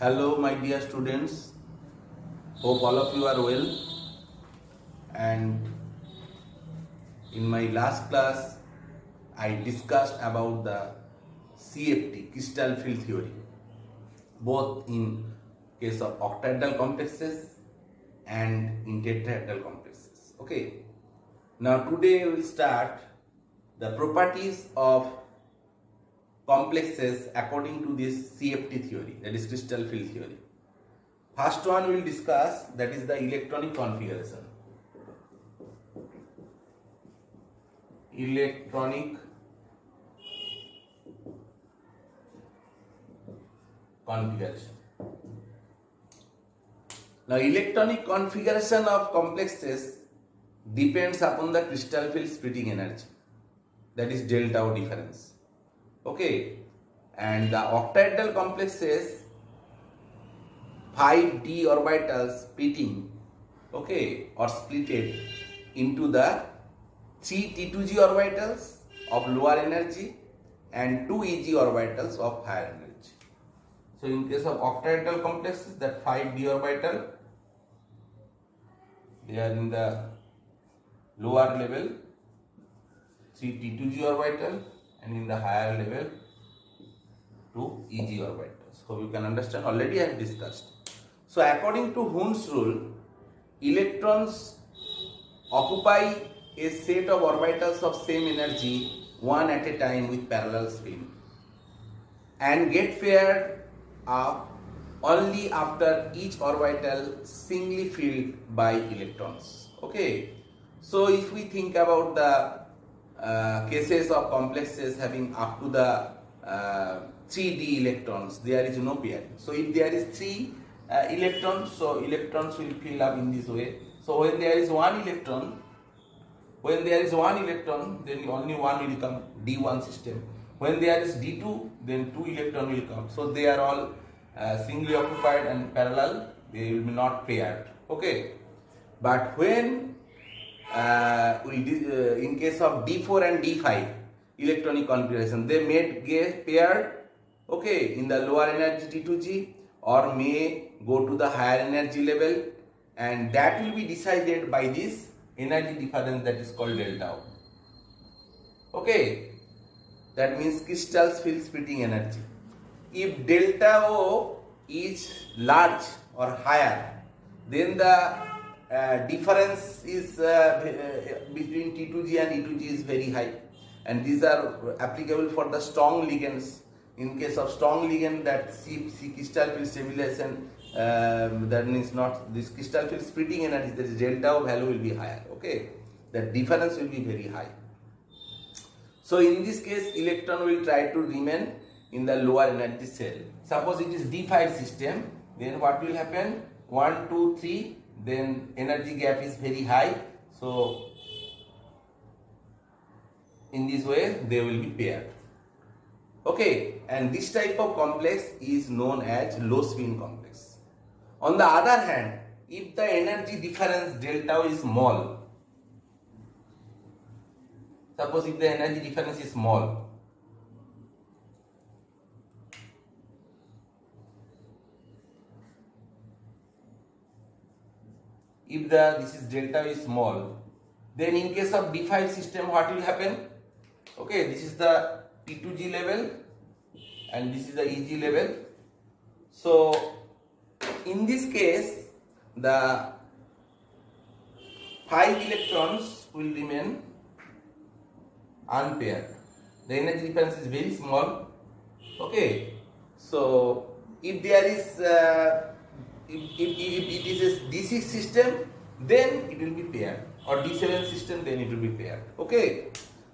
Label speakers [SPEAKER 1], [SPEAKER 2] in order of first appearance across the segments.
[SPEAKER 1] Hello, my dear students. Hope all of you are well. And in my last class, I discussed about the CFT, crystal field theory, both in case of octahedral complexes and in tetrahedral complexes. Okay. Now today we will start the properties of complexes according to this CFT theory, that is crystal field theory. First one we will discuss that is the electronic configuration. Electronic configuration. Now electronic configuration of complexes depends upon the crystal field splitting energy that is delta O difference okay. And the octahedral complexes 5d orbitals splitting okay. Or splitted into the 3 T2g orbitals of lower energy and 2 Eg orbitals of higher energy. So in case of octahedral complexes that 5d orbital they are in the lower level 3 T2g orbital and in the higher level to Eg orbitals. So you can understand already I have discussed. So according to Hund's rule, electrons occupy a set of orbitals of same energy one at a time with parallel spin and get paired up only after each orbital singly filled by electrons. Okay. So if we think about the cases of complexes having up to the uh, 3d electrons there is no pairing so if there is 3 uh, electrons so electrons will fill up in this way. So when there is one electron when there is one electron then only one will come d1 system. When there is d2 then two electron will come. So they are all uh, singly occupied and parallel. They will be not paired okay. But when uh, we uh, in case of D4 and D5 electronic configuration they may get paired okay in the lower energy T2G or may go to the higher energy level and that will be decided by this energy difference that is called delta O. Okay, that means crystals field splitting energy. If delta O is large or higher, then the uh, difference is uh, between T2G and E2G is very high and these are applicable for the strong ligands. In case of strong ligand that C, C crystal field stabilization um, that means not this crystal field splitting energy that is delta value will be higher okay the difference will be very high. So in this case electron will try to remain in the lower energy cell. Suppose it is D5 system then what will happen 1, 2, 3 then energy gap is very high. So in this way they will be paired. Okay and this type of complex is known as low spin complex. On the other hand if the energy difference delta is small suppose if the energy difference is small if the this is delta is small then in case of d5 system what will happen? Okay this is the t2g level and this is the eg level. So in this case the 5 electrons will remain unpaired. The energy difference is very small. Okay so if there is uh, if, if, if it is a D6 system, then it will be paired, or D7 system, then it will be paired. Okay.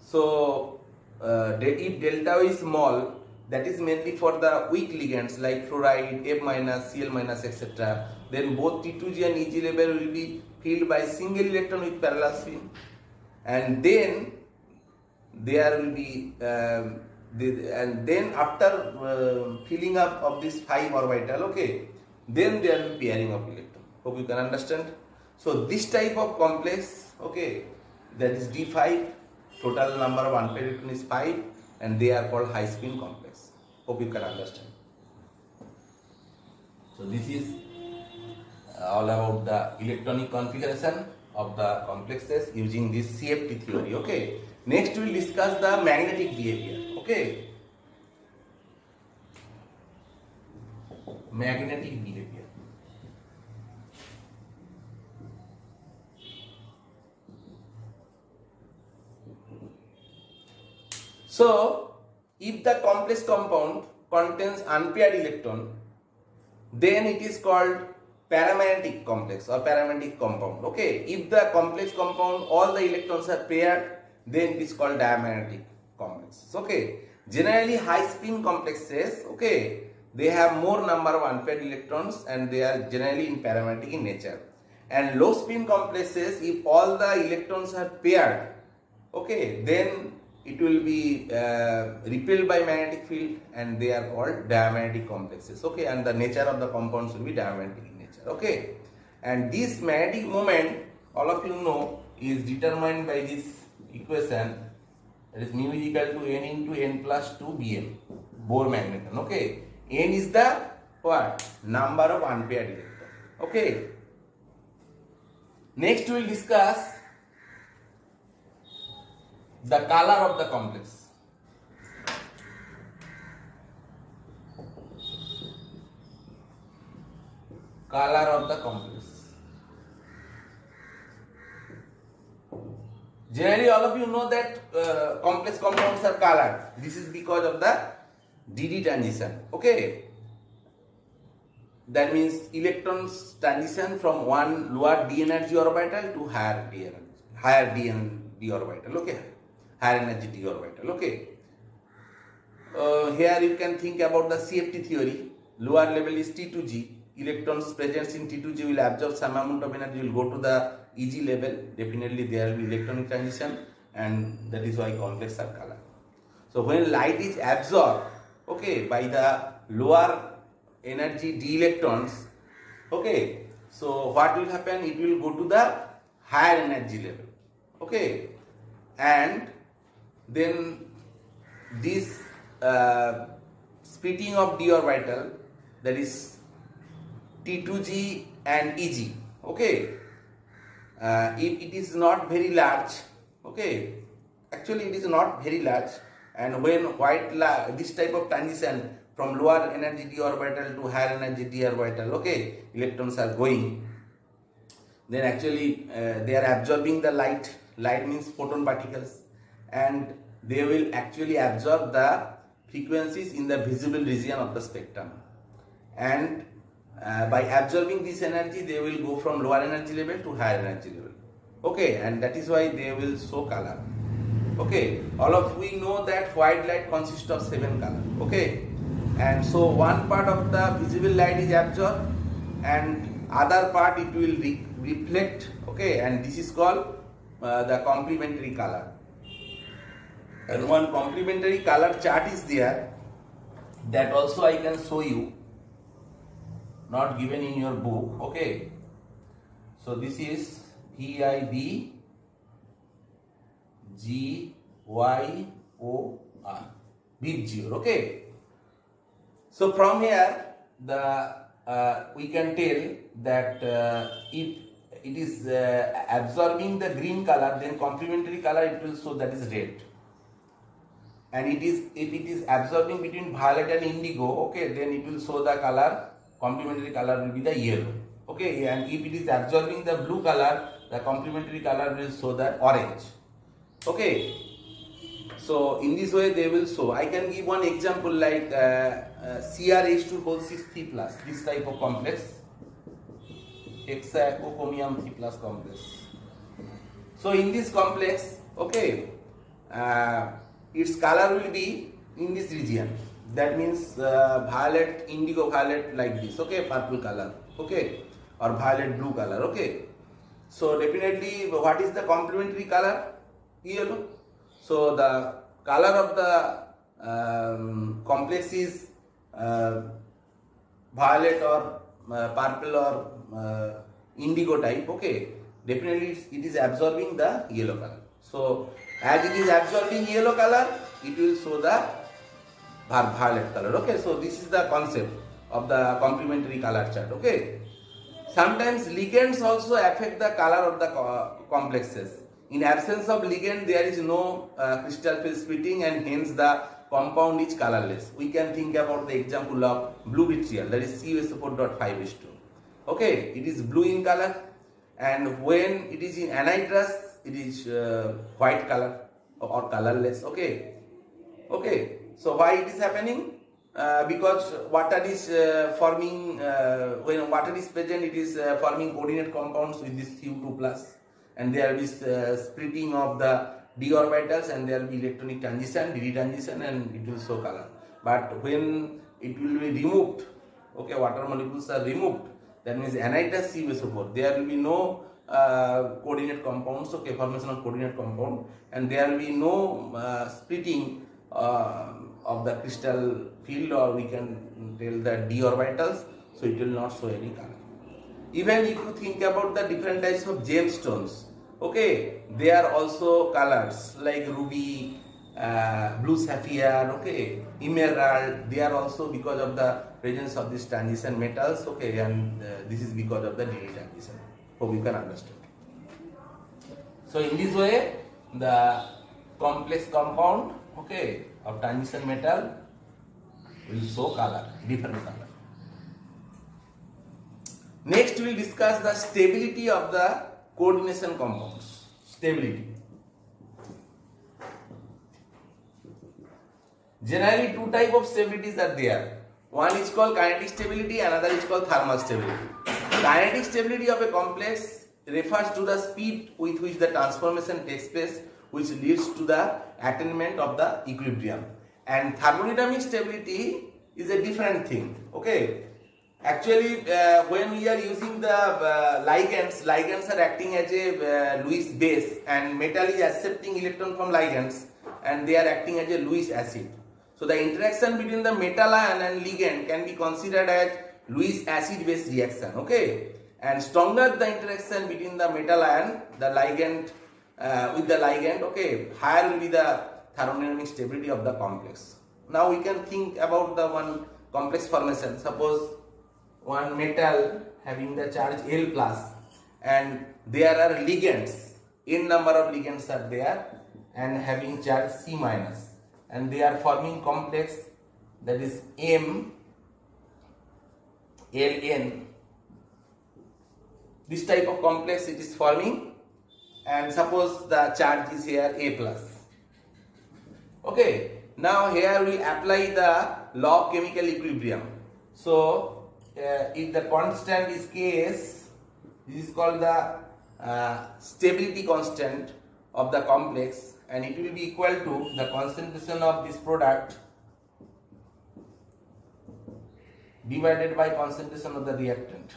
[SPEAKER 1] So, uh, if delta is small, that is mainly for the weak ligands like fluoride, F minus, Cl minus, etc. Then both T2G and Eg level will be filled by single electron with parallel spin, and then there will be um, the, and then after uh, filling up of this 5 orbital okay then will be pairing of electron hope you can understand so this type of complex okay that is d5 total number of unpaired electron is 5 and they are called high spin complex hope you can understand So this is uh, all about the electronic configuration of the complexes using this CFT theory. Okay. Next we will discuss the magnetic behavior. Okay. Magnetic behavior. So, if the complex compound contains unpaired electron, then it is called paramagnetic complex or paramagnetic compound. Okay, if the complex compound all the electrons are paired, then it is called diamagnetic complex. Okay, generally high spin complexes, okay, they have more number of unpaired electrons and they are generally in paramagnetic in nature. And low spin complexes, if all the electrons are paired, okay, then it will be uh, repelled by magnetic field and they are called diamagnetic complexes. Okay and the nature of the compounds will be diamagnetic in nature. Okay and this magnetic moment all of you know is determined by this equation that is mu is equal to n into n plus 2 bm Bohr magneton. Okay n is the what number of unpaired electrons okay next we will discuss the color of the complex. Color of the complex. Generally, all of you know that uh, complex compounds are colored. This is because of the DD transition. Okay. That means electrons transition from one lower d energy orbital to higher d energy, higher d, orbital. Okay higher energy d orbital. Okay. Uh, here you can think about the CFT theory. Lower level is T2G. Electrons present in T2G will absorb some amount of energy, will go to the EG level. Definitely there will be electronic transition and that is why complex are color. So when light is absorbed, okay, by the lower energy d electrons, okay, so what will happen? It will go to the higher energy level, okay, and then this uh, splitting of d orbital that is T2g and Eg okay uh, if it is not very large. Okay actually it is not very large and when white this type of transition from lower energy d orbital to higher energy d orbital okay electrons are going. Then actually uh, they are absorbing the light. Light means photon particles. And they will actually absorb the frequencies in the visible region of the spectrum. And uh, by absorbing this energy they will go from lower energy level to higher energy level. Okay and that is why they will show color okay all of we know that white light consists of seven color. Okay and so one part of the visible light is absorbed and other part it will re reflect. Okay and this is called uh, the complementary color. And one complementary color chart is there that also I can show you not given in your book. Okay so this is VIB G Y O R. Okay? So from here the uh, we can tell that uh, if it is uh, absorbing the green color then complementary color it will show that is red. And it is if it is absorbing between violet and indigo okay then it will show the color complementary color will be the yellow okay? And if it is absorbing the blue color the complementary color will show the orange okay so in this way they will show i can give one example like uh, uh, crh2 whole 6 3 plus this type of complex hexacochromium 3 plus complex so in this complex okay uh, its color will be in this region that means uh, violet indigo violet like this okay purple color okay or violet blue color okay so definitely what is the complementary color yellow so the color of the um, complex is uh, violet or uh, purple or uh, indigo type okay definitely it is absorbing the yellow color so as it is absorbing yellow color, it will show the violet color. Okay, so this is the concept. of the complementary color chart. Okay. Sometimes ligands also affect the color of the co complexes. In absence of ligand, there is no uh, crystal field splitting and hence the compound is colorless. We can think about the example of blue vitriol that is CuSO4.5H2. Okay, it is blue in color and when it is in anhydrous, it is uh, white color or colorless. Okay, okay. So why it is happening? Uh, because water is uh, forming uh, when water is present it is uh, forming coordinate compounds with this Cu2 plus and there will be uh, splitting of the d orbitals and there will be electronic transition dd transition and it will show color. But when it will be removed okay water molecules are removed that means anhydrous CuSO4 there will be no uh, coordinate compounds okay formation of coordinate compound and there will be no uh, splitting uh, of the crystal field or we can tell the d orbitals so it will not show any color even if you think about the different types of gemstones okay they are also colors like ruby uh, blue sapphire okay emerald. They are also because of the presence of these transition metals okay and uh, this is because of the d transition. Hope you can understand. So in this way the complex compound okay of transition metal will show color, different color. Next we will discuss the stability of the coordination compounds. Stability. Generally two type of stabilities are there. One is called kinetic stability, another is called thermal stability. Kinetic stability of a complex refers to the speed with which the transformation takes place which leads to the attainment of the equilibrium and thermodynamic stability is a different thing okay actually uh, when we are using the uh, ligands ligands are acting as a uh, Lewis base and metal is accepting electron from ligands and they are acting as a Lewis acid. So the interaction between the metal ion and ligand can be considered as Lewis acid base reaction okay? And stronger the interaction between the metal ion the ligand uh, with the ligand okay higher will be the thermodynamic stability of the complex. Now we can think about the one complex formation. Suppose one metal having the charge L plus. And there are ligands. In number of ligands are there and having charge C minus. And they are forming complex that is M Ln this type of complex it is forming. And suppose the charge is here A plus. Okay, now here we apply the law of chemical equilibrium. So, uh, if the constant is Ks, this is called the uh, stability constant of the complex and it will be equal to the concentration of this product divided by concentration of the reactant.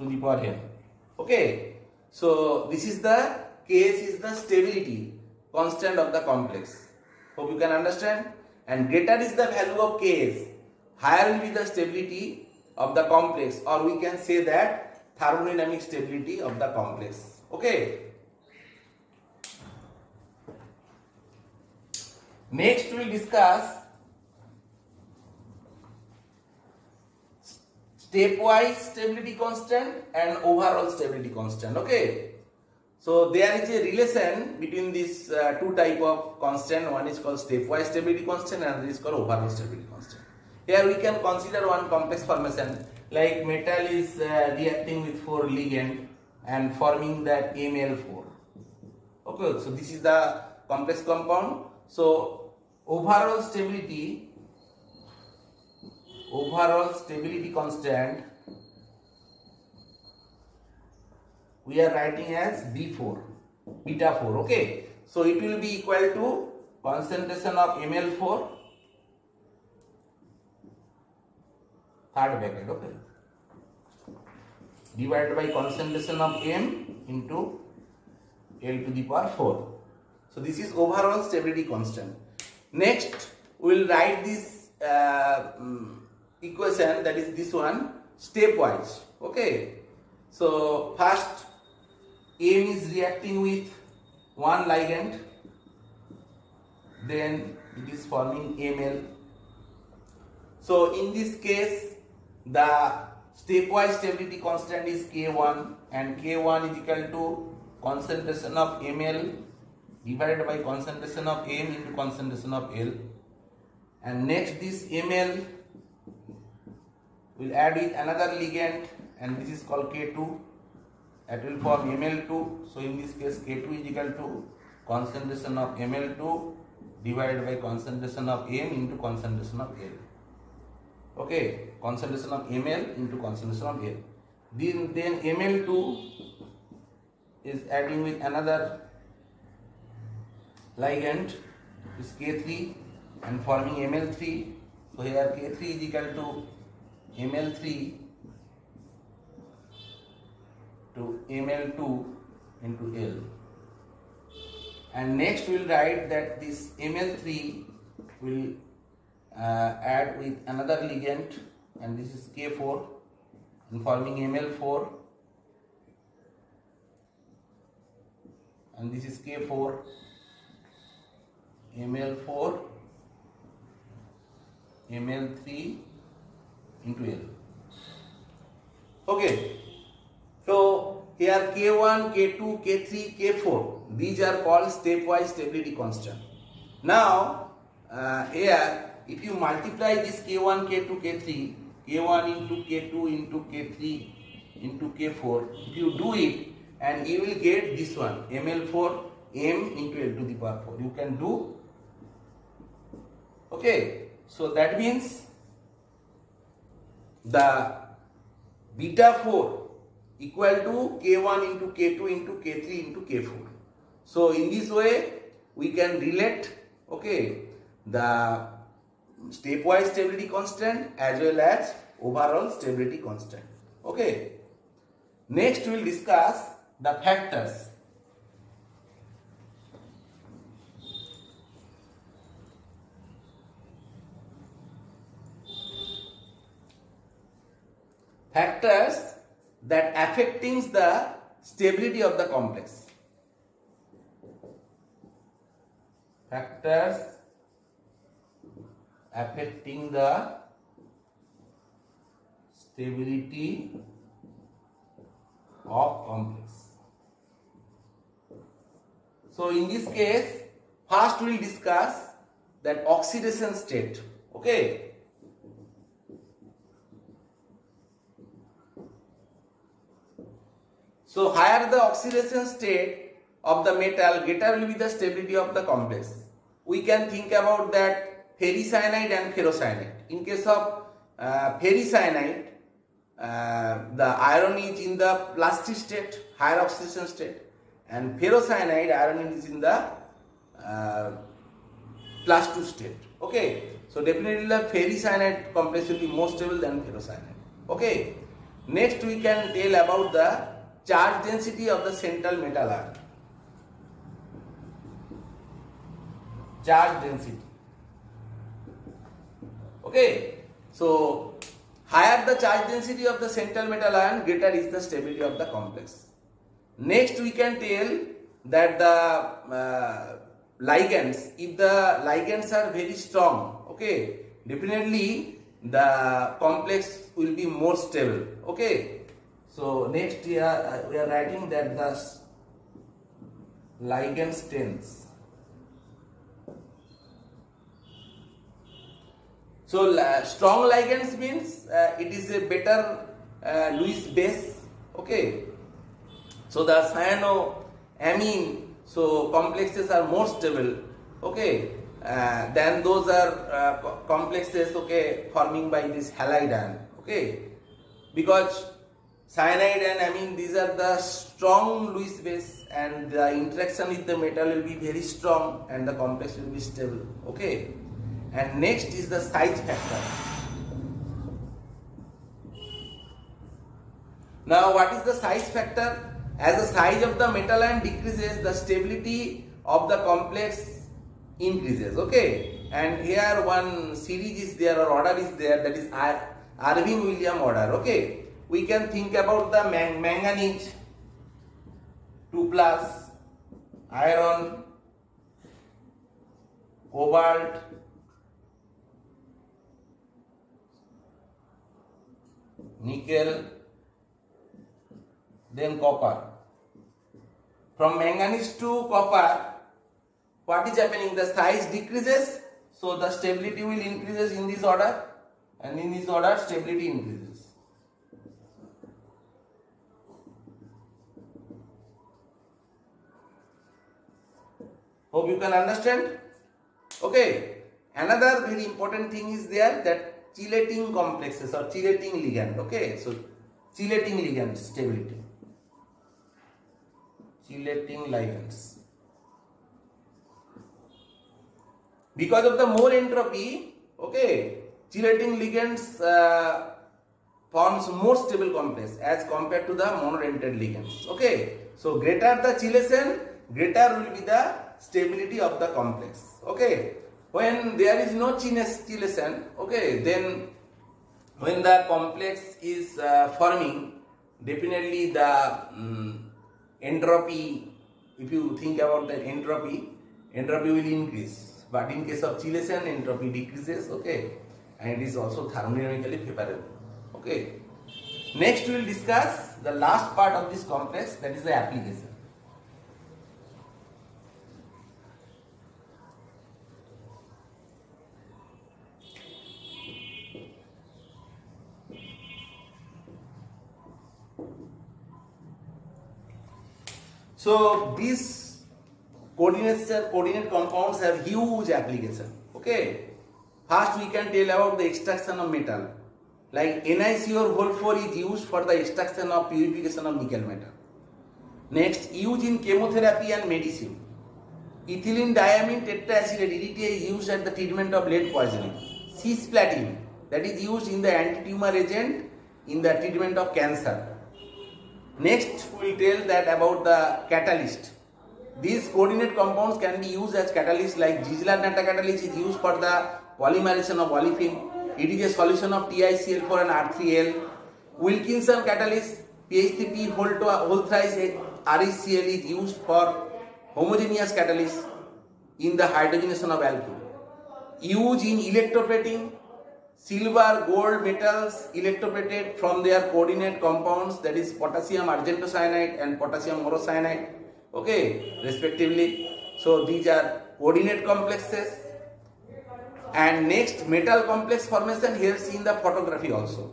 [SPEAKER 1] to the power n. Okay. So this is the Ks is the stability constant of the complex. Hope you can understand. And greater is the value of Ks, higher will be the stability of the complex or we can say that thermodynamic stability of the complex. Okay. Next we will discuss stepwise stability constant and overall stability constant okay so there is a relation between these uh, two type of constant. One is called stepwise stability constant and another is called overall stability constant. Here we can consider one complex formation. Like metal is uh, reacting with four ligand and forming that ml4 okay so this is the complex compound. So overall stability overall stability constant we are writing as B4 beta 4 okay? So it will be equal to concentration of ml4 third bracket okay? Divided by concentration of m into l to the power 4 so this is overall stability constant. Next we will write this uh, um, equation that is this one stepwise okay? So first m is reacting with one ligand then it is forming ml So in this case, the stepwise stability constant is K1 and K1 is equal to concentration of ml divided by concentration of m into concentration of L. And next this ml will add with another ligand and this is called K2 that will form ml2 so in this case K2 is equal to concentration of ml2 divided by concentration of m into concentration of L okay concentration of ml into concentration of L then, then ml2 is adding with another ligand is K3 and forming ml3 so here K3 is equal to ml3 to ml2 into L and next we will write that this ml3 will uh, add with another ligand and this is K4 and forming ml4 and this is K4 ml4 ml3 into L. Okay. So here K1, K2, K3, K4 these are called stepwise stability constant. Now uh, here if you multiply this K1, K2, K3 K1 into K2 into K3 into K4 if you do it and you will get this one ML4 M into L to the power 4 you can do. Okay so that means the beta 4 equal to K1 into K2 into K3 into K4. So in this way we can relate okay the stepwise stability constant as well as overall stability constant. Okay. Next we will discuss the factors. Factors that affecting the stability of the complex. Factors affecting the stability of complex. So in this case, first we will discuss that oxidation state. Okay. So higher the oxidation state of the metal, greater will be the stability of the complex. We can think about that ferricyanide and ferrocyanide. In case of uh, ferricyanide, uh, the iron is in the plastic state, higher oxidation state, and ferrocyanide iron is in the uh, plus 2 state. Okay, so definitely the ferricyanide complex will be more stable than ferrocyanide. Okay, next we can tell about the charge density of the central metal ion. Charge density. Okay, so higher the charge density of the central metal ion, greater is the stability of the complex. Next we can tell that the uh, ligands, if the ligands are very strong, okay, definitely the complex will be more stable, okay. So next year uh, we are writing that the ligand strengths. So uh, strong ligands means uh, it is a better uh, Lewis base. Okay. So the cyanoamine so complexes are more stable. Okay. Uh, then those are uh, complexes okay forming by this halide ion. Okay. Because Cyanide and amine, these are the strong Lewis base and the interaction with the metal will be very strong and the complex will be stable. Okay. And next is the size factor. Now what is the size factor? As the size of the metal ion decreases, the stability of the complex increases. Okay. And here one series is there or order is there that is Irving William order. Okay we can think about the mang manganese 2 plus, iron, cobalt, nickel, then copper. From manganese to copper, what is happening? The size decreases, so the stability will increases in this order, and in this order stability increases. Hope you can understand. Okay. Another very important thing is there that chelating complexes or chelating ligand. Okay. So chelating ligand stability. Chelating ligands. Because of the more entropy, okay, chelating ligands uh, forms more stable complex as compared to the monodentate ligands. Okay. So greater the chelation, greater will be the stability of the complex. Okay. When there is no chelation, okay, then when the complex is uh, forming, definitely the um, entropy, if you think about the entropy, entropy will increase. But in case of chelation, entropy decreases, okay, and it is also thermodynamically favorable, okay. Next, we will discuss the last part of this complex, that is the application. So these coordinates coordinate compounds have huge application. Okay. First we can tell about the extraction of metal. Like NiCO whole 4 is used for the extraction of purification of nickel metal. Next, used in chemotherapy and medicine. Ethylene diamine tetraacetate EDTA is used at the treatment of lead poisoning. Cisplatin that is used in the anti-tumor agent in the treatment of cancer. Next, we will tell that about the catalyst. These coordinate compounds can be used as catalysts like Ziegler Natta catalyst is used for the polymerization of olefin. It is a solution of TiCl4 and R3L. Wilkinson catalyst PH3P whole, to, whole RECl is used for homogeneous catalyst in the hydrogenation of alkyl. Used in electroplating silver, gold metals electroplated from their coordinate compounds that is potassium argentocyanide and potassium aurocyanide okay respectively. So these are coordinate complexes and next metal complex formation here seen the photography also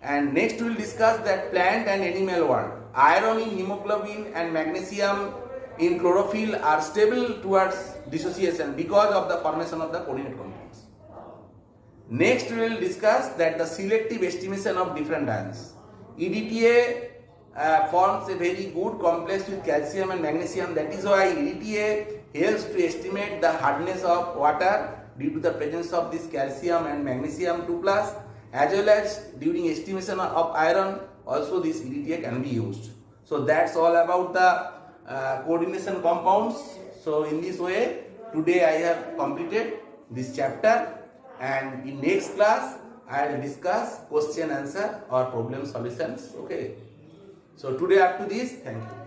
[SPEAKER 1] and next we will discuss that plant and animal world. Iron in hemoglobin and magnesium in chlorophyll are stable towards dissociation because of the formation of the coordinate compounds. Next we will discuss that the selective estimation of different ions. EDTA uh, forms a very good complex with calcium and magnesium that is why EDTA helps to estimate the hardness of water due to the presence of this calcium and magnesium 2 plus as well as during estimation of iron also this EDTA can be used. So that's all about the uh, coordination compounds. So in this way today I have completed this chapter and in next class I will discuss question answer or problem solutions. Okay. So today up to this thank you